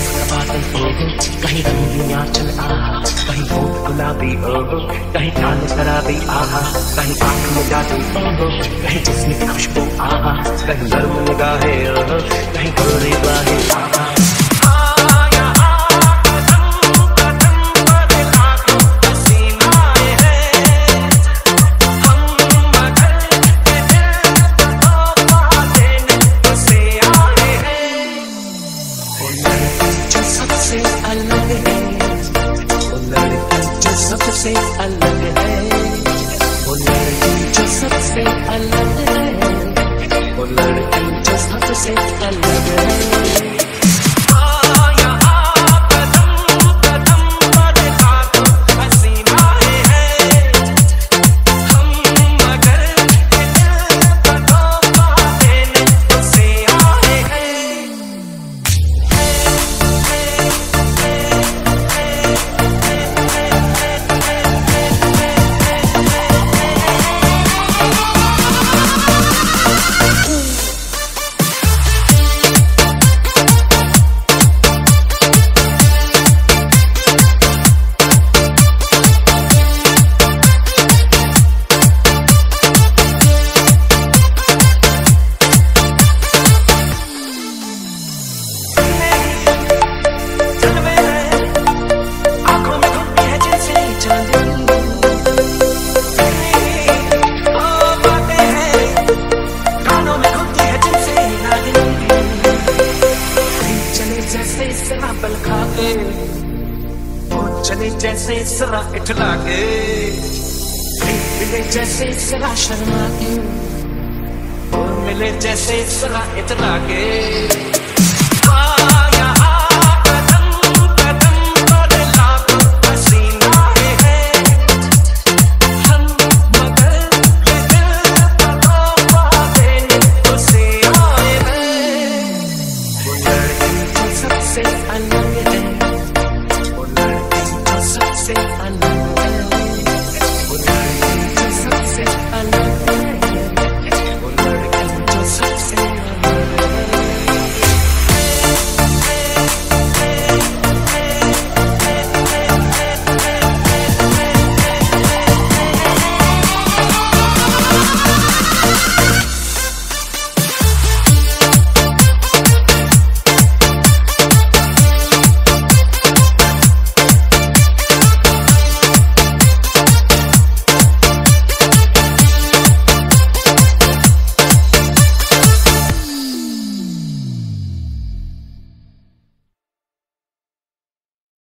कहीं सिंह कहीं रंगीन चल आहा कहीं होठ गुलाबी ओहो कहीं कान शराबी आहा कहीं आँख में जादू ओहो कहीं जिसमें खुशबू आहा कहीं गर्म निगाहें ओहो कहीं गोरी बाहें जो सबसे अलग है। वो लड़की जो सबसे अलग है। वो लड़की जो सबसे अलग है। चले जैसे सरा इठला के। मिले जैसे सरा शर्मा के। और मिले जैसे सरा इठला के।